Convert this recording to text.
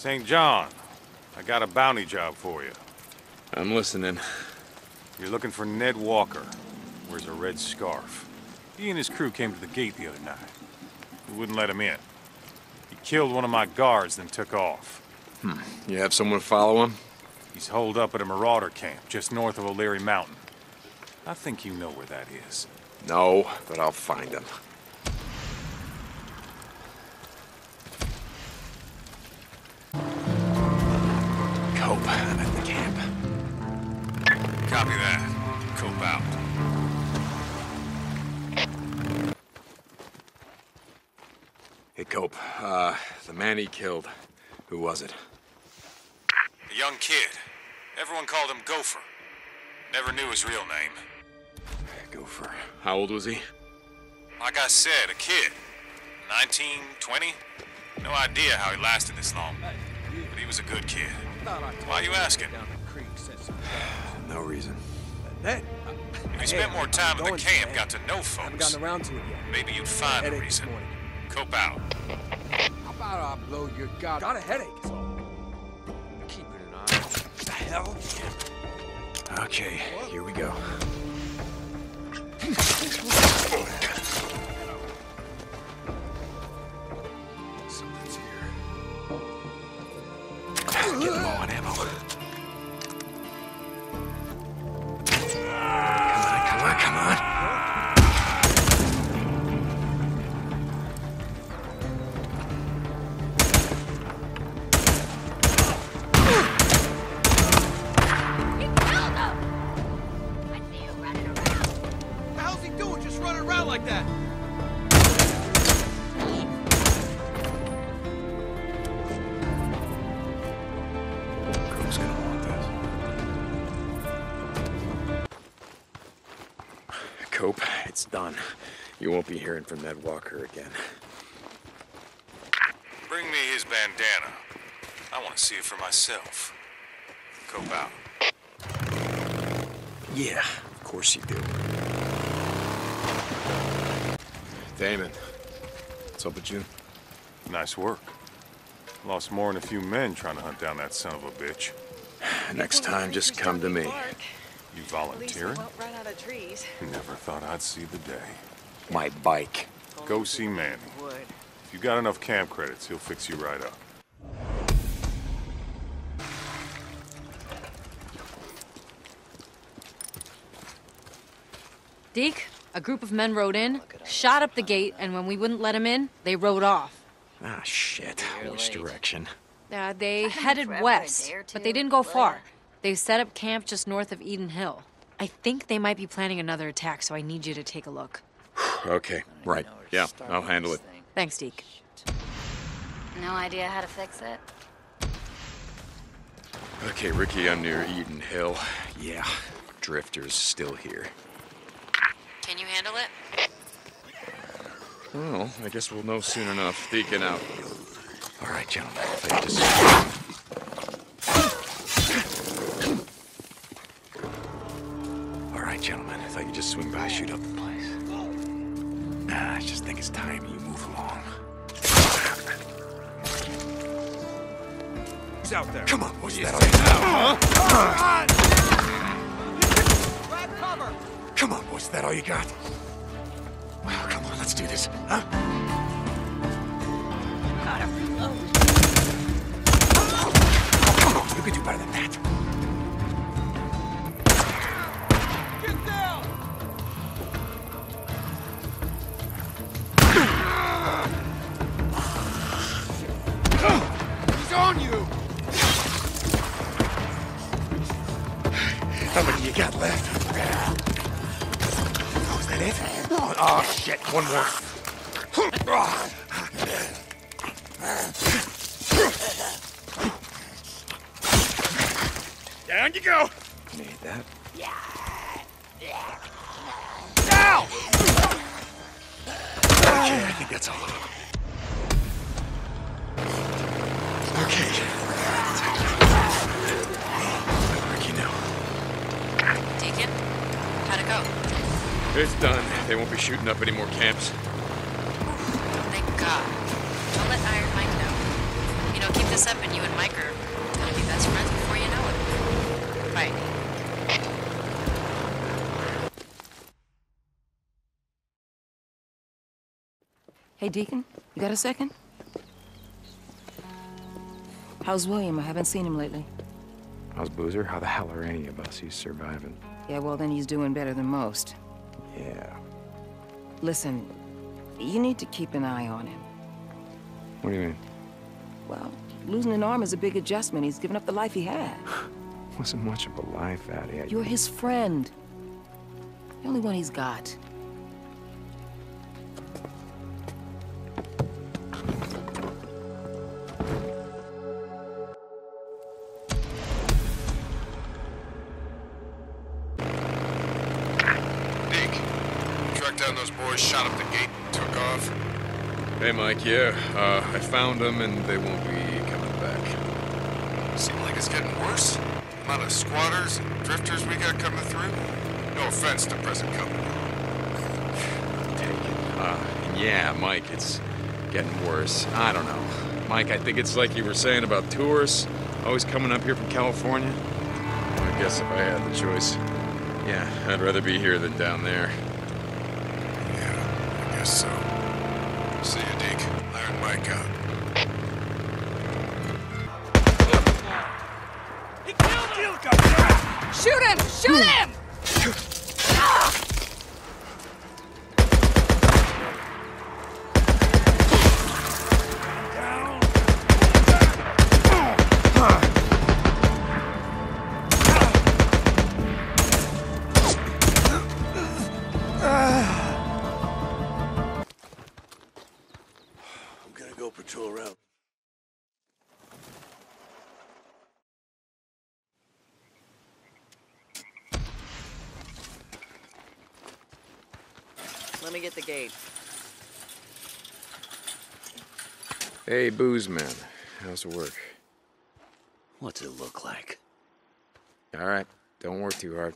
St. John, I got a bounty job for you. I'm listening. You're looking for Ned Walker. Wears a red scarf. He and his crew came to the gate the other night. We wouldn't let him in. He killed one of my guards, then took off. Hmm. You have someone to follow him? He's holed up at a marauder camp just north of O'Leary Mountain. I think you know where that is. No, but I'll find him. Copy that. Cope out. Hey, Cope, uh, the man he killed, who was it? A young kid. Everyone called him Gopher. Never knew his real name. Gopher. How old was he? Like I said, a kid. 19, 20? No idea how he lasted this long. But he was a good kid. Why are you asking? No reason. Ned, If you spent more time in the camp, got to know haven't folks, gotten around to it yet. maybe you'd find a Headache reason. morning. Cope out. How about I blow your god? Got a headache. is. Keep it an eye. What the hell? Okay, here we go. Like that? Cope's gonna want this. Cope, it's done. You won't be hearing from Ned Walker again. Bring me his bandana. I want to see it for myself. Cope out. Yeah, of course you do. Damon, what's up with you? Nice work. Lost more than a few men trying to hunt down that son of a bitch. Next time, just come to me. You At least we volunteering? run out of trees. Never thought I'd see the day. My bike. Go see Manny. If you got enough camp credits, he'll fix you right up. Deke, a group of men rode in, shot up the gate, and when we wouldn't let them in, they rode off. Ah, shit. Which direction? Uh, they headed west, but they didn't go far. They set up camp just north of Eden Hill. I think they might be planning another attack, so I need you to take a look. Okay, right. Yeah, I'll handle it. Thanks, Deke. No idea how to fix it. Okay, Rikki, I'm near Eden Hill. Yeah, Drifter's still here. Can you handle it? Well, I guess we'll know soon enough. Deacon out. All right, gentlemen. If I could just... All right, gentlemen. If I could just swing by, shoot up the place. Nah, I just think it's time you move along. He's out there. Come on, boys. That all you Grab cover! Come on, boys. That all you got? Well, come on. Let's do this. Huh? Oh, come on. You can do better than that. Get down! He's on you! How many you got left? Oh, it? Oh, shit. One more. Down you go. Made that. Down! Okay, I think that's all. It's done. They won't be shooting up any more camps. Thank God. Don't let Iron Mike know. You know, keep this up, and you and Mike are gonna be best friends before you know it. Bye. Hey, Deacon, you got a second? How's William? I haven't seen him lately. How's Boozer? How the hell are any of us? He's surviving. Yeah, well, then he's doing better than most. Yeah. Listen, you need to keep an eye on him. What do you mean? Well, losing an arm is a big adjustment. He's given up the life he had. Wasn't much of a life, Addie. I... You're his friend. The only one he's got. Down those boys, shot up the gate, and took off. Hey, Mike, yeah. Uh, I found them, and they won't be coming back. Seem like it's getting worse. The amount of squatters and drifters we got coming through. No offense to present company. Uh, yeah, Mike, it's getting worse. I don't know. Mike, I think it's like you were saying about tourists always coming up here from California. I guess if I had the choice, yeah, I'd rather be here than down there. Yeah, I guess so. See you, Deke. Iron Mike out. He killed him! Shoot him! Shoot him! Patrol around. Let me get the gate. Hey, Booze Man, how's the work? What's it look like? All right, don't work too hard.